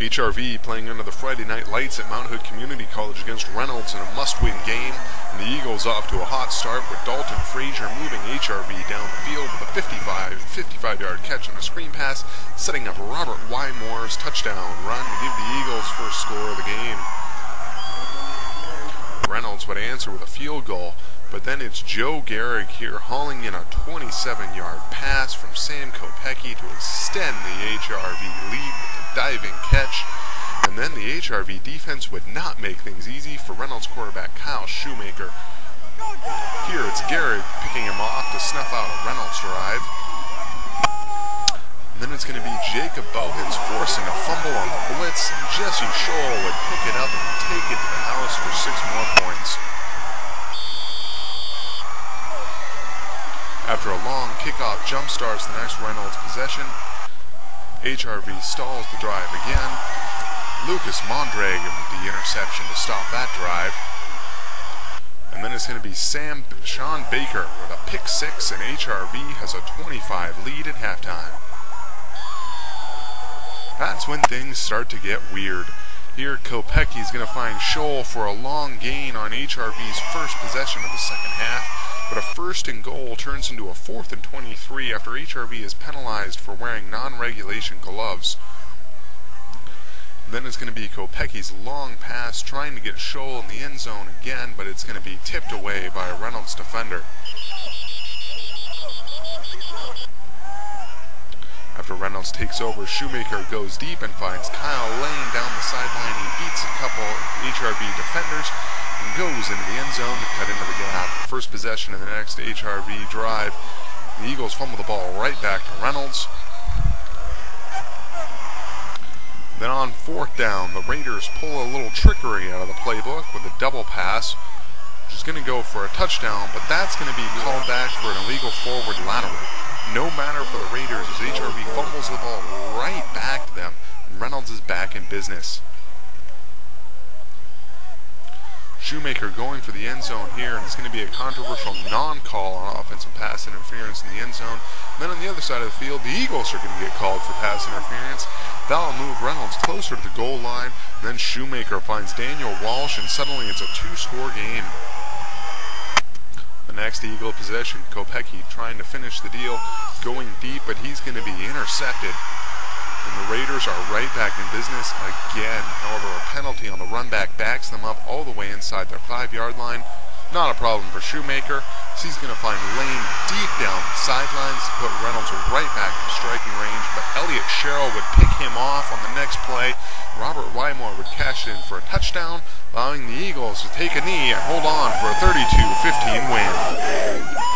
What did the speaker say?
HRV playing under the Friday night lights at Mount Hood Community College against Reynolds in a must-win game. And the Eagles off to a hot start with Dalton Frazier moving HRV down the field with a 55 55-yard catch on a screen pass, setting up Robert Wymore's touchdown run to give the Eagles first score of the game. Reynolds would answer with a field goal, but then it's Joe Garrick here hauling in a 27-yard pass from Sam Kopecki to extend the HRV lead diving catch. And then the HRV defense would not make things easy for Reynolds quarterback Kyle Shoemaker. Here it's Garrick picking him off to snuff out a Reynolds drive. And then it's going to be Jacob Bowens forcing a fumble on the blitz, and Jesse Scholl would pick it up and take it to the house for six more points. After a long kickoff jump starts the next Reynolds possession, HRV stalls the drive again. Lucas Mondragon with the interception to stop that drive. And then it's going to be Sam Sean Baker with a pick six, and HRV has a 25 lead at halftime. That's when things start to get weird. Here, Kopecki is going to find Scholl for a long gain on HRV's first possession of the second half. But a first and goal turns into a fourth and 23 after HRV is penalized for wearing non-regulation gloves. Then it's going to be Kopecki's long pass trying to get Scholl in the end zone again, but it's going to be tipped away by a Reynolds defender. After Reynolds takes over, Shoemaker goes deep and finds Kyle Lane down the sideline. He beats a couple HRV defenders and goes into the end zone to cut into the gap. First possession in the next HRV drive. The Eagles fumble the ball right back to Reynolds. Then on fourth down, the Raiders pull a little trickery out of the playbook with a double pass, which is going to go for a touchdown, but that's going to be called back for an illegal forward lateral. No matter for the Raiders as HRV fumbles the ball right back to them, and Reynolds is back in business. Shoemaker going for the end zone here, and it's going to be a controversial non-call on offensive pass interference in the end zone. And then on the other side of the field, the Eagles are going to get called for pass interference. That'll move Reynolds closer to the goal line. Then Shoemaker finds Daniel Walsh, and suddenly it's a two-score game. The next Eagle possession, Kopecki trying to finish the deal, going deep, but he's going to be intercepted. And the Raiders are right back in business again. However, a penalty on the run back backs them up all the way inside their five-yard line. Not a problem for Shoemaker. He's going to find Lane deep down the sidelines to put Reynolds right back in striking range. But Elliott Sherrill would pick him off on the next play. Robert Wymore would cash in for a touchdown, allowing the Eagles to take a knee and hold on for a 32-15 win.